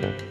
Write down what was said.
Bye.